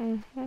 Mm-hmm.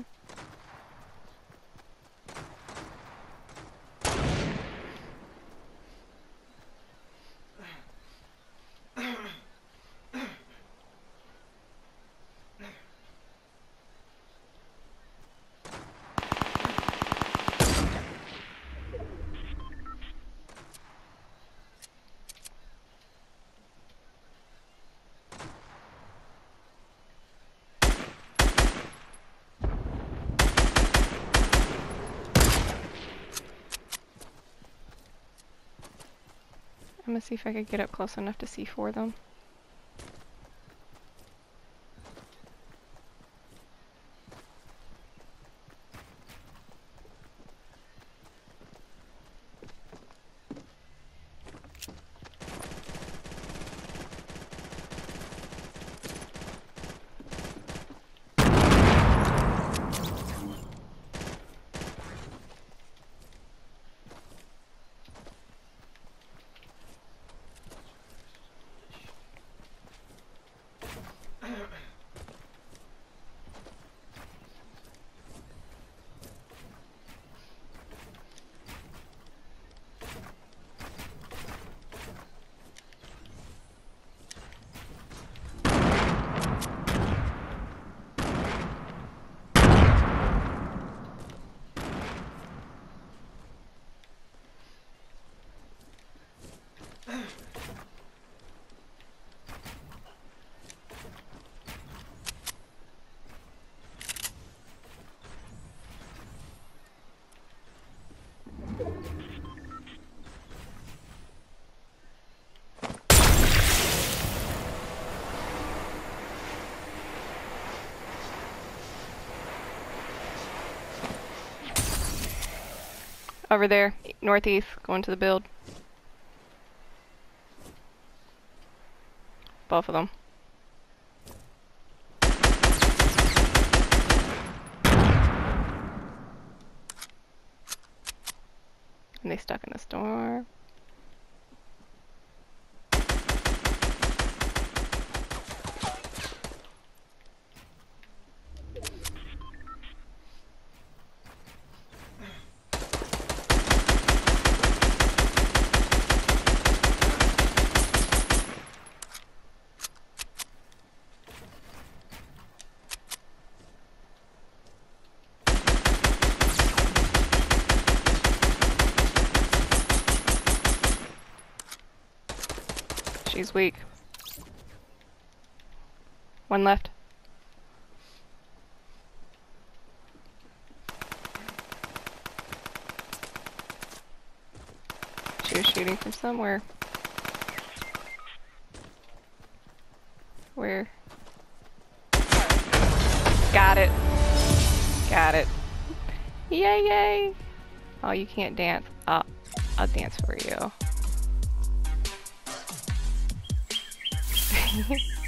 I'm gonna see if I could get up close enough to see for them. Over there, northeast, going to the build. Both of them. And they stuck in the storm. She's weak. One left. She was shooting from somewhere. Where? Got it. Got it. Yay, yay! Oh, you can't dance. Uh, I'll dance for you. Bye.